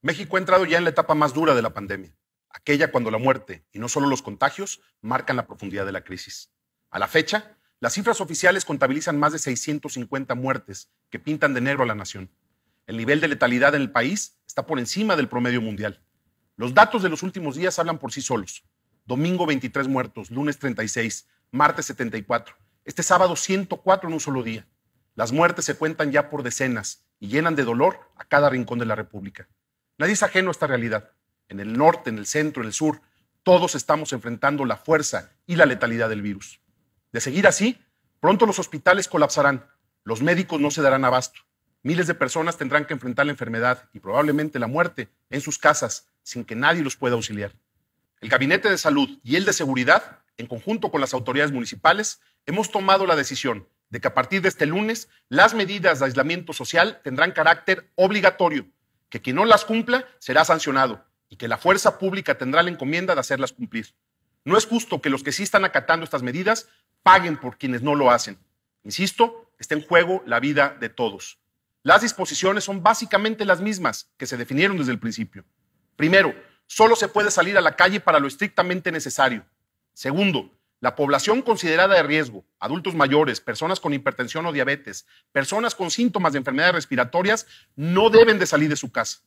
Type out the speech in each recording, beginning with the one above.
México ha entrado ya en la etapa más dura de la pandemia, aquella cuando la muerte y no solo los contagios marcan la profundidad de la crisis. A la fecha, las cifras oficiales contabilizan más de 650 muertes que pintan de negro a la nación. El nivel de letalidad en el país está por encima del promedio mundial. Los datos de los últimos días hablan por sí solos. Domingo 23 muertos, lunes 36, martes 74, este sábado 104 en un solo día. Las muertes se cuentan ya por decenas y llenan de dolor a cada rincón de la República. Nadie es ajeno a esta realidad. En el norte, en el centro, en el sur, todos estamos enfrentando la fuerza y la letalidad del virus. De seguir así, pronto los hospitales colapsarán, los médicos no se darán abasto, miles de personas tendrán que enfrentar la enfermedad y probablemente la muerte en sus casas sin que nadie los pueda auxiliar. El Gabinete de Salud y el de Seguridad, en conjunto con las autoridades municipales, hemos tomado la decisión de que a partir de este lunes las medidas de aislamiento social tendrán carácter obligatorio, que quien no las cumpla será sancionado y que la fuerza pública tendrá la encomienda de hacerlas cumplir. No es justo que los que sí están acatando estas medidas paguen por quienes no lo hacen. Insisto, está en juego la vida de todos. Las disposiciones son básicamente las mismas que se definieron desde el principio. Primero, solo se puede salir a la calle para lo estrictamente necesario. Segundo, la población considerada de riesgo, adultos mayores, personas con hipertensión o diabetes, personas con síntomas de enfermedades respiratorias, no deben de salir de su casa.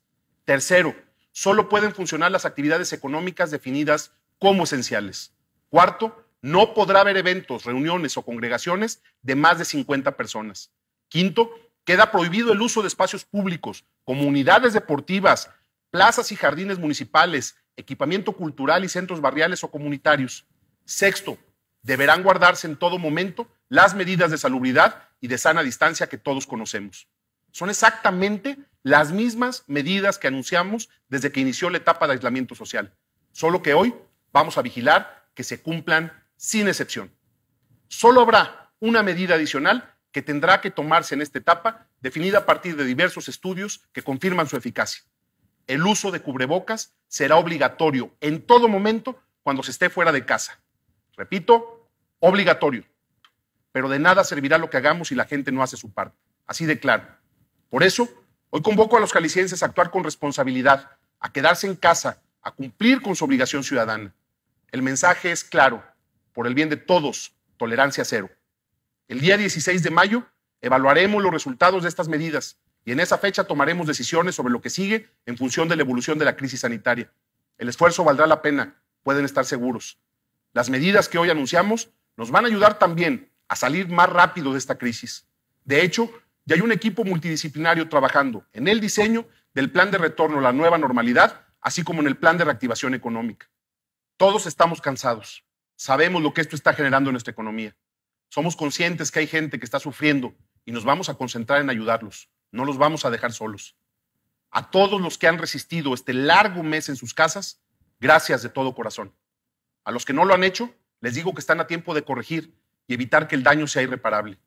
Tercero, solo pueden funcionar las actividades económicas definidas como esenciales. Cuarto, no podrá haber eventos, reuniones o congregaciones de más de 50 personas. Quinto, queda prohibido el uso de espacios públicos, comunidades deportivas, plazas y jardines municipales, equipamiento cultural y centros barriales o comunitarios. Sexto, deberán guardarse en todo momento las medidas de salubridad y de sana distancia que todos conocemos. Son exactamente las mismas medidas que anunciamos desde que inició la etapa de aislamiento social, solo que hoy vamos a vigilar que se cumplan sin excepción. Solo habrá una medida adicional que tendrá que tomarse en esta etapa, definida a partir de diversos estudios que confirman su eficacia. El uso de cubrebocas será obligatorio en todo momento cuando se esté fuera de casa Repito, obligatorio. Pero de nada servirá lo que hagamos si la gente no hace su parte. Así de claro. Por eso, hoy convoco a los calicienses a actuar con responsabilidad, a quedarse en casa, a cumplir con su obligación ciudadana. El mensaje es claro. Por el bien de todos, tolerancia cero. El día 16 de mayo evaluaremos los resultados de estas medidas y en esa fecha tomaremos decisiones sobre lo que sigue en función de la evolución de la crisis sanitaria. El esfuerzo valdrá la pena, pueden estar seguros. Las medidas que hoy anunciamos nos van a ayudar también a salir más rápido de esta crisis. De hecho, ya hay un equipo multidisciplinario trabajando en el diseño del plan de retorno a la nueva normalidad, así como en el plan de reactivación económica. Todos estamos cansados. Sabemos lo que esto está generando en nuestra economía. Somos conscientes que hay gente que está sufriendo y nos vamos a concentrar en ayudarlos. No los vamos a dejar solos. A todos los que han resistido este largo mes en sus casas, gracias de todo corazón. A los que no lo han hecho, les digo que están a tiempo de corregir y evitar que el daño sea irreparable.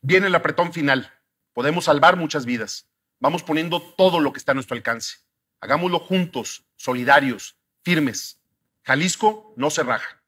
Viene el apretón final. Podemos salvar muchas vidas. Vamos poniendo todo lo que está a nuestro alcance. Hagámoslo juntos, solidarios, firmes. Jalisco no se raja.